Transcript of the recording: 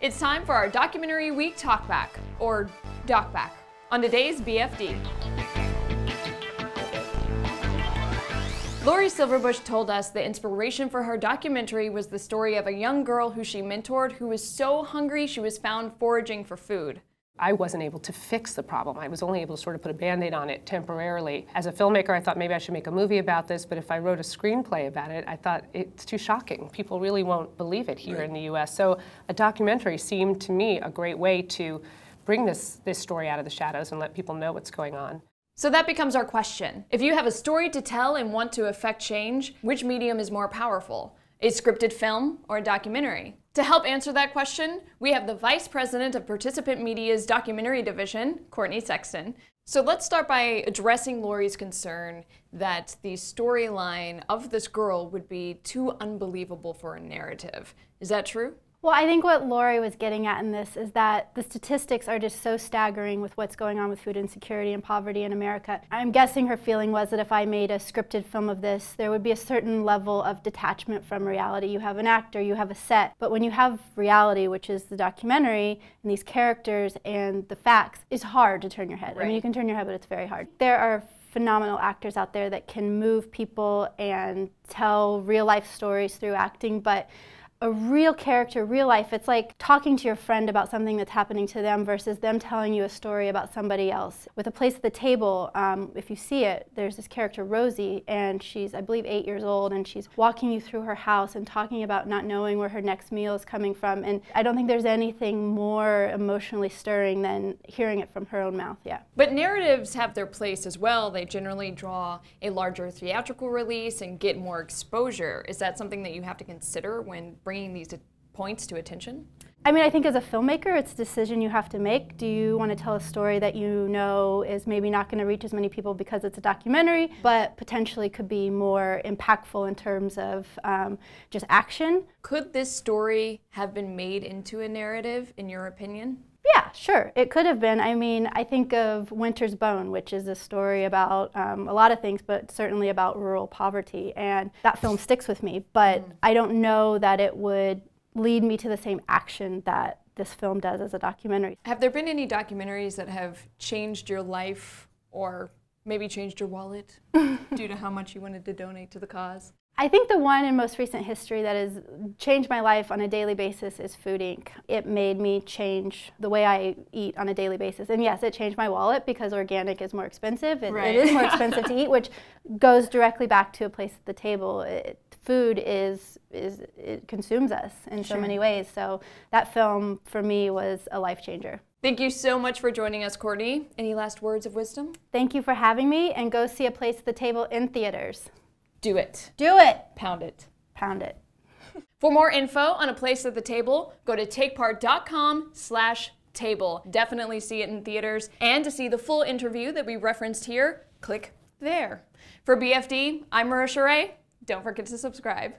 It's time for our Documentary Week Talkback, or Docback, on today's BFD. Lori Silverbush told us the inspiration for her documentary was the story of a young girl who she mentored who was so hungry she was found foraging for food. I wasn't able to fix the problem. I was only able to sort of put a band-aid on it temporarily. As a filmmaker, I thought maybe I should make a movie about this, but if I wrote a screenplay about it, I thought it's too shocking. People really won't believe it here right. in the US. So a documentary seemed to me a great way to bring this, this story out of the shadows and let people know what's going on. So that becomes our question. If you have a story to tell and want to affect change, which medium is more powerful? A scripted film or a documentary? To help answer that question, we have the Vice President of Participant Media's Documentary Division, Courtney Sexton. So let's start by addressing Lori's concern that the storyline of this girl would be too unbelievable for a narrative. Is that true? Well, I think what Lori was getting at in this is that the statistics are just so staggering with what's going on with food insecurity and poverty in America. I'm guessing her feeling was that if I made a scripted film of this, there would be a certain level of detachment from reality. You have an actor, you have a set, but when you have reality, which is the documentary, and these characters and the facts, it's hard to turn your head. Right. I mean, you can turn your head, but it's very hard. There are phenomenal actors out there that can move people and tell real life stories through acting, but a real character, real life. It's like talking to your friend about something that's happening to them versus them telling you a story about somebody else. With A Place at the Table, um, if you see it, there's this character, Rosie, and she's, I believe, eight years old, and she's walking you through her house and talking about not knowing where her next meal is coming from. And I don't think there's anything more emotionally stirring than hearing it from her own mouth, yeah. But narratives have their place as well. They generally draw a larger theatrical release and get more exposure. Is that something that you have to consider when bringing these points to attention? I mean, I think as a filmmaker, it's a decision you have to make. Do you want to tell a story that you know is maybe not going to reach as many people because it's a documentary, but potentially could be more impactful in terms of um, just action? Could this story have been made into a narrative, in your opinion? Yeah, sure. It could have been. I mean, I think of Winter's Bone, which is a story about um, a lot of things, but certainly about rural poverty. And that film sticks with me, but mm. I don't know that it would lead me to the same action that this film does as a documentary. Have there been any documentaries that have changed your life or maybe changed your wallet due to how much you wanted to donate to the cause? I think the one in most recent history that has changed my life on a daily basis is Food Inc. It made me change the way I eat on a daily basis. And yes, it changed my wallet because organic is more expensive. It, right. it is more expensive to eat, which goes directly back to a place at the table. It, food is, is it consumes us in sure. so many ways. So that film for me was a life changer. Thank you so much for joining us, Courtney. Any last words of wisdom? Thank you for having me and go see A Place at the Table in theaters. Do it. Do it. Pound it. Pound it. For more info on a place at the table, go to takepart.com slash table. Definitely see it in theaters. And to see the full interview that we referenced here, click there. For BFD, I'm Marisha Ray. Don't forget to subscribe.